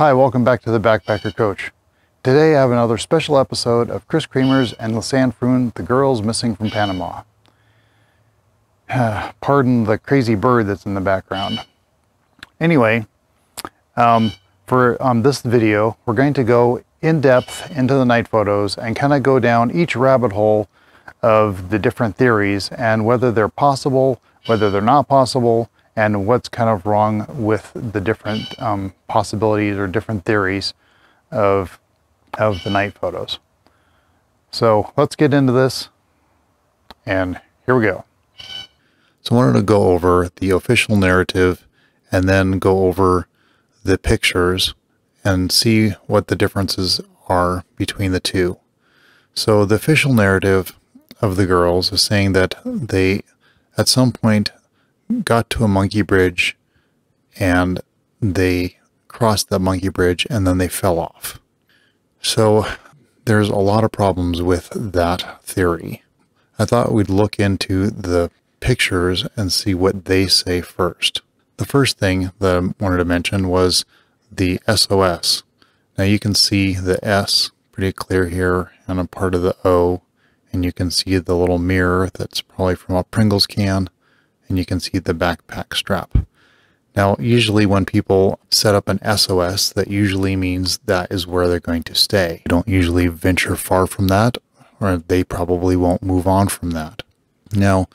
Hi, welcome back to the Backpacker Coach. Today I have another special episode of Kris Kremers and Lisanne Froon, The Girls Missing from Panama. Pardon the crazy bird that's in the background. Anyway, um, for um, this video, we're going to go in depth into the night photos and kind of go down each rabbit hole of the different theories and whether they're possible, whether they're not possible, and what's kind of wrong with the different um, possibilities or different theories of, of the night photos. So let's get into this and here we go. So I wanted to go over the official narrative and then go over the pictures and see what the differences are between the two. So the official narrative of the girls is saying that they at some point got to a monkey bridge and they crossed that monkey bridge and then they fell off. So there's a lot of problems with that theory. I thought we'd look into the pictures and see what they say first. The first thing that I wanted to mention was the SOS. Now you can see the S pretty clear here and a part of the O and you can see the little mirror that's probably from a Pringles can and you can see the backpack strap. Now, usually when people set up an SOS, that usually means that is where they're going to stay. They don't usually venture far from that, or they probably won't move on from that. Now,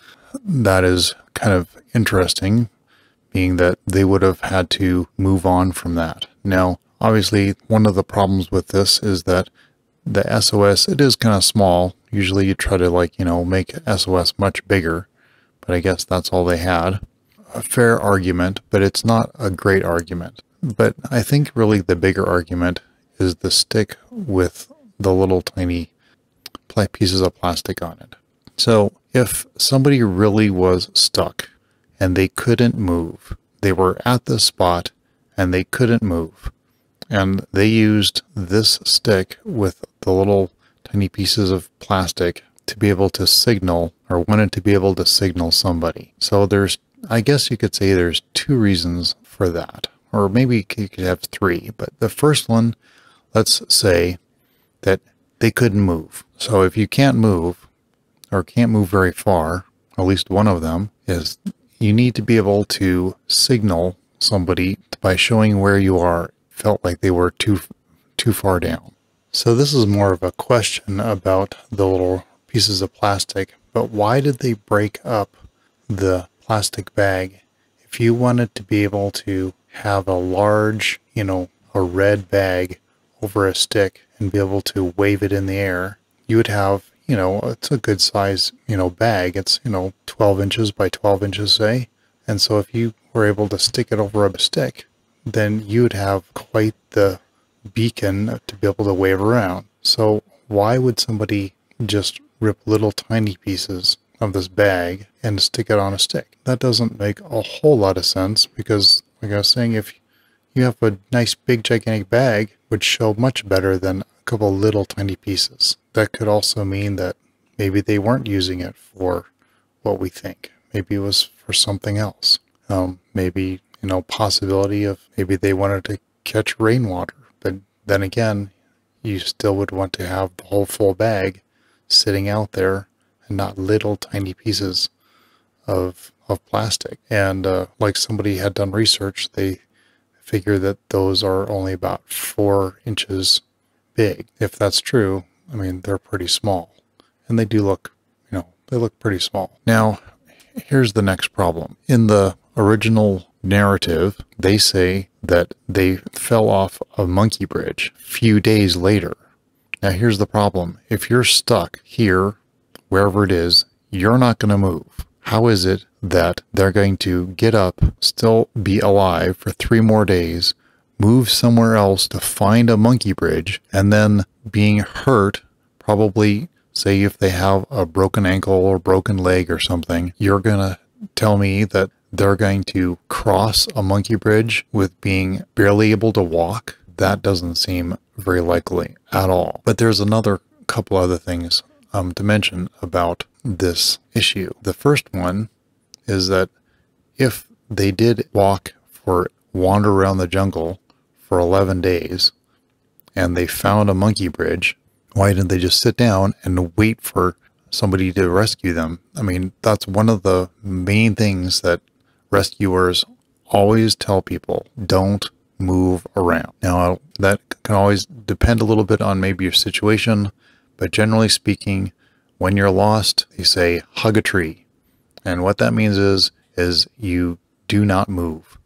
that is kind of interesting, being that they would have had to move on from that. Now, obviously, one of the problems with this is that the SOS, it is kind of small. Usually you try to like, you know, make SOS much bigger but I guess that's all they had. A fair argument, but it's not a great argument. But I think really the bigger argument is the stick with the little tiny pieces of plastic on it. So if somebody really was stuck and they couldn't move, they were at the spot and they couldn't move, and they used this stick with the little tiny pieces of plastic to be able to signal or wanted to be able to signal somebody. So there's, I guess you could say there's two reasons for that, or maybe you could have three. But the first one, let's say that they couldn't move. So if you can't move or can't move very far, at least one of them is you need to be able to signal somebody by showing where you are felt like they were too too far down. So this is more of a question about the little pieces of plastic, but why did they break up the plastic bag? If you wanted to be able to have a large, you know, a red bag over a stick and be able to wave it in the air, you would have, you know, it's a good size, you know, bag. It's, you know, 12 inches by 12 inches, say. And so if you were able to stick it over a stick, then you would have quite the beacon to be able to wave around. So why would somebody just rip little tiny pieces of this bag and stick it on a stick. That doesn't make a whole lot of sense because, like I was saying, if you have a nice big gigantic bag, would show much better than a couple little tiny pieces. That could also mean that maybe they weren't using it for what we think. Maybe it was for something else. Um, maybe, you know, possibility of maybe they wanted to catch rainwater. But then again, you still would want to have the whole full bag sitting out there and not little tiny pieces of of plastic. And uh, like somebody had done research, they figure that those are only about four inches big. If that's true, I mean they're pretty small, and they do look, you know, they look pretty small. Now, here's the next problem. In the original narrative, they say that they fell off a monkey bridge few days later. Now here's the problem. If you're stuck here, wherever it is, you're not going to move. How is it that they're going to get up, still be alive for three more days, move somewhere else to find a monkey bridge, and then being hurt, probably say if they have a broken ankle or broken leg or something, you're going to tell me that they're going to cross a monkey bridge with being barely able to walk? That doesn't seem very likely at all. But there's another couple other things um, to mention about this issue. The first one is that if they did walk for wander around the jungle for for 11 days and they found a monkey bridge, why didn't they just sit down and wait for somebody to rescue them? I mean, that's one of the main things that rescuers always tell people don't move around. Now, that can always depend a little bit on maybe your situation, but generally speaking, when you're lost, they say hug a tree. And what that means is is you do not move.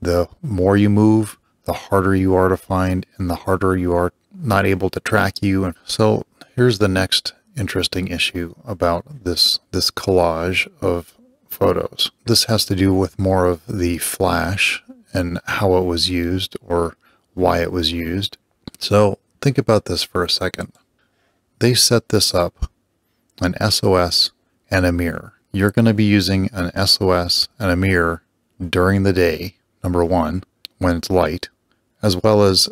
The more you move, the harder you are to find and the harder you are not able to track you. And so here's the next interesting issue about this this collage of photos. This has to do with more of the flash and how it was used or why it was used. So think about this for a second. They set this up, an SOS and a mirror. You're going to be using an SOS and a mirror during the day, number one, when it's light, as well as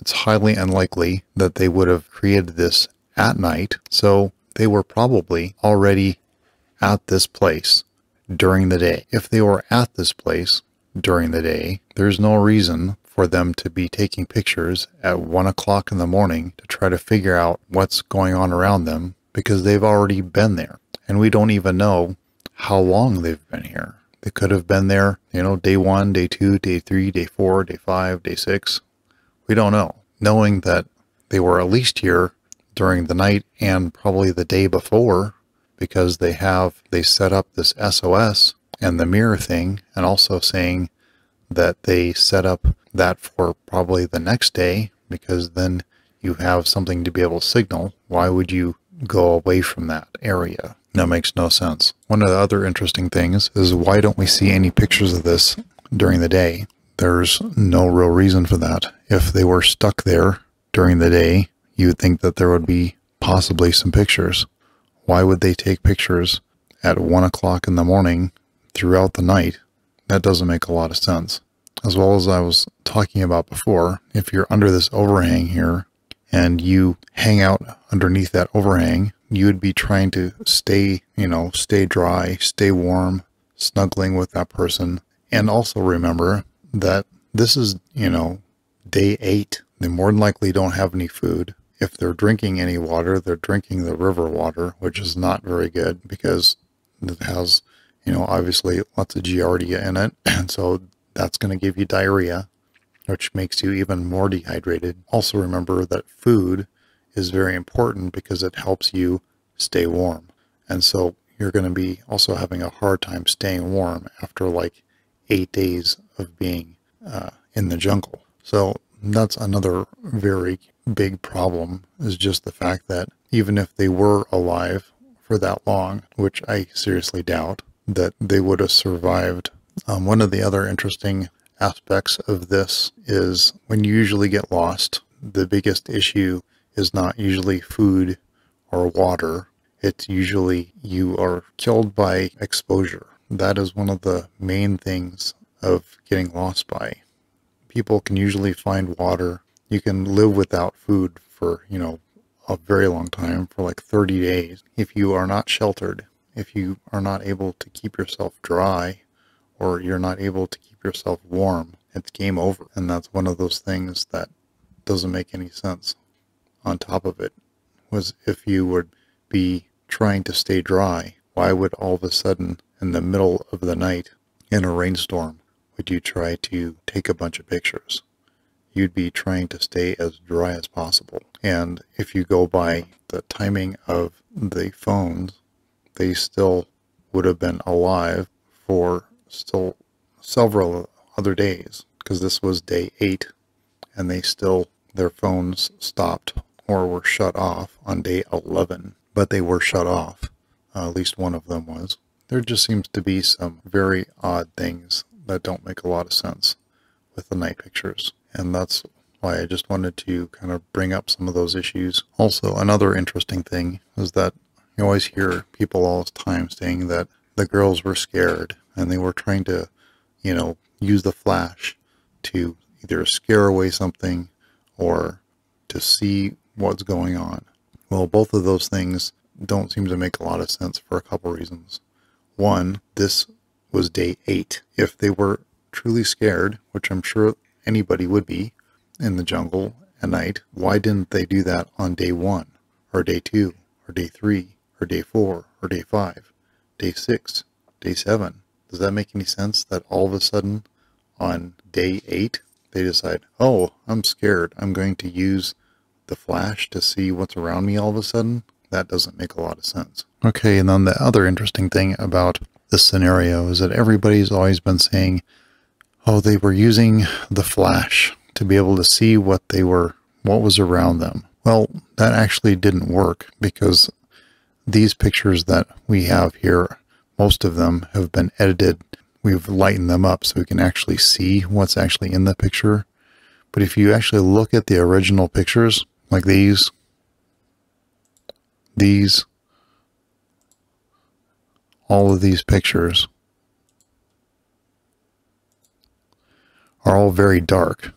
it's highly unlikely that they would have created this at night. So they were probably already at this place during the day. If they were at this place during the day, there's no reason for them to be taking pictures at one o'clock in the morning to try to figure out what's going on around them because they've already been there. And we don't even know how long they've been here. They could have been there, you know, day one, day two, day three, day four, day five, day six. We don't know. Knowing that they were at least here during the night and probably the day before because they have, they set up this SOS and the mirror thing and also saying that they set up that for probably the next day because then you have something to be able to signal. Why would you go away from that area? That makes no sense. One of the other interesting things is why don't we see any pictures of this during the day? There's no real reason for that. If they were stuck there during the day, you would think that there would be possibly some pictures. Why would they take pictures at one o'clock in the morning throughout the night? That doesn't make a lot of sense. As well as I was talking about before, if you're under this overhang here and you hang out underneath that overhang, you would be trying to stay, you know, stay dry, stay warm, snuggling with that person. And also remember that this is, you know, day eight. They more than likely don't have any food. If they're drinking any water, they're drinking the river water, which is not very good because it has, you know, obviously lots of giardia in it. And so that's going to give you diarrhea, which makes you even more dehydrated. Also remember that food is very important because it helps you stay warm. And so you're going to be also having a hard time staying warm after like eight days of being uh, in the jungle. So that's another very big problem is just the fact that even if they were alive for that long, which I seriously doubt, that they would have survived. Um, one of the other interesting aspects of this is when you usually get lost, the biggest issue is not usually food or water. It's usually you are killed by exposure. That is one of the main things of getting lost by. People can usually find water. You can live without food for, you know, a very long time, for like 30 days. If you are not sheltered, if you are not able to keep yourself dry, or you're not able to keep yourself warm, it's game over. And that's one of those things that doesn't make any sense on top of it was if you would be trying to stay dry, why would all of a sudden in the middle of the night in a rainstorm would you try to take a bunch of pictures? You'd be trying to stay as dry as possible. And if you go by the timing of the phones, they still would have been alive for still several other days because this was day eight and they still, their phones stopped or were shut off on day 11, but they were shut off. Uh, at least one of them was. There just seems to be some very odd things that don't make a lot of sense with the night pictures. And that's why I just wanted to kind of bring up some of those issues. Also, another interesting thing is that you always hear people all the time saying that the girls were scared and they were trying to, you know, use the flash to either scare away something or to see what's going on. Well, both of those things don't seem to make a lot of sense for a couple reasons. One, this was day eight. If they were truly scared, which I'm sure anybody would be, in the jungle at night, why didn't they do that on day one, or day two, or day three, or day four, or day five, day six, day seven? Does that make any sense that all of a sudden on day eight, they decide, oh, I'm scared. I'm going to use the flash to see what's around me all of a sudden? That doesn't make a lot of sense. Okay, and then the other interesting thing about this scenario is that everybody's always been saying, oh, they were using the flash to be able to see what they were, what was around them. Well, that actually didn't work because these pictures that we have here, most of them have been edited. We've lightened them up so we can actually see what's actually in the picture. But if you actually look at the original pictures, like these, these, all of these pictures are all very dark.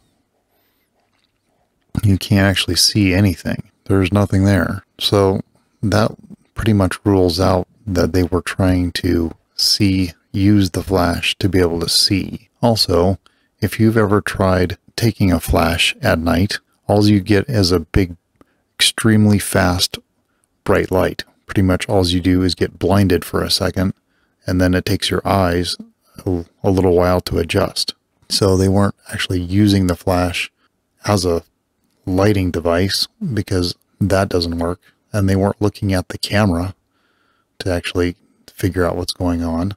You can't actually see anything. There's nothing there. So that pretty much rules out that they were trying to see, use the flash to be able to see. Also, if you've ever tried taking a flash at night, all you get is a big, extremely fast, bright light. Pretty much all you do is get blinded for a second, and then it takes your eyes a, a little while to adjust. So they weren't actually using the flash as a lighting device because that doesn't work. And they weren't looking at the camera to actually figure out what's going on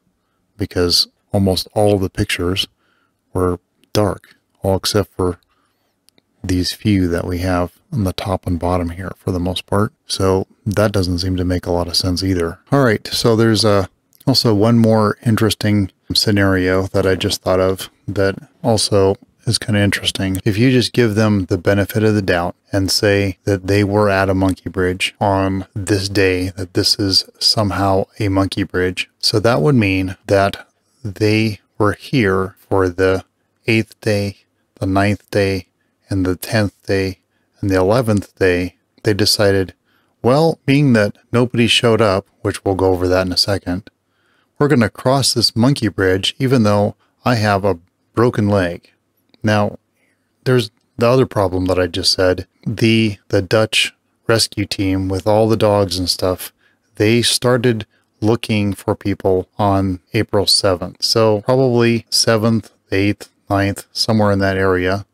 because almost all the pictures were dark, all except for these few that we have on the top and bottom here for the most part. So that doesn't seem to make a lot of sense either. All right, so there's uh, also one more interesting scenario that I just thought of that also is kind of interesting. If you just give them the benefit of the doubt and say that they were at a monkey bridge on this day, that this is somehow a monkey bridge. So that would mean that they were here for the eighth day, the ninth day, and the tenth day, and the eleventh day. They decided, well, being that nobody showed up, which we'll go over that in a second, we're going to cross this monkey bridge even though I have a broken leg. Now, there's the other problem that I just said. The the Dutch rescue team with all the dogs and stuff, they started looking for people on April 7th. So probably 7th, 8th, 9th, somewhere in that area.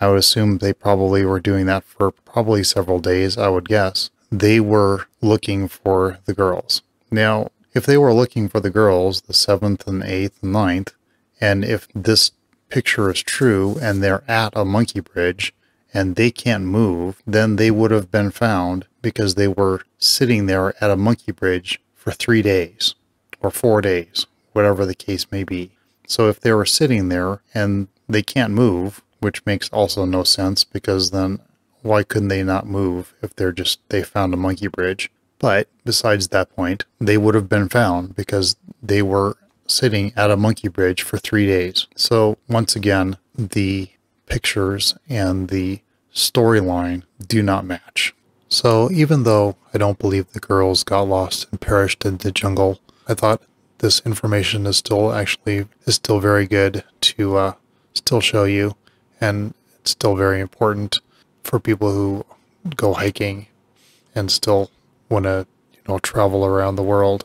I would assume they probably were doing that for probably several days, I would guess. They were looking for the girls. Now, if they were looking for the girls, the 7th and 8th and 9th, and if this picture is true and they're at a monkey bridge and they can't move, then they would have been found because they were sitting there at a monkey bridge for three days or four days, whatever the case may be. So if they were sitting there and they can't move, which makes also no sense because then why couldn't they not move if they're just they found a monkey bridge? But besides that point, they would have been found because they were sitting at a monkey bridge for three days. So once again, the pictures and the storyline do not match. So even though I don't believe the girls got lost and perished in the jungle, I thought this information is still actually is still very good to uh, still show you, and it's still very important for people who go hiking and still want to you know travel around the world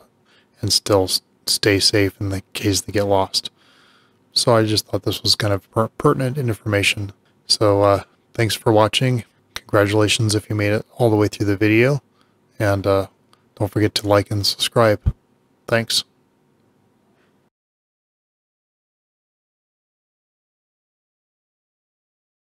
and still stay safe in the case they get lost. So I just thought this was kind of per pertinent information. So uh, thanks for watching. Congratulations if you made it all the way through the video. And uh, don't forget to like and subscribe. Thanks.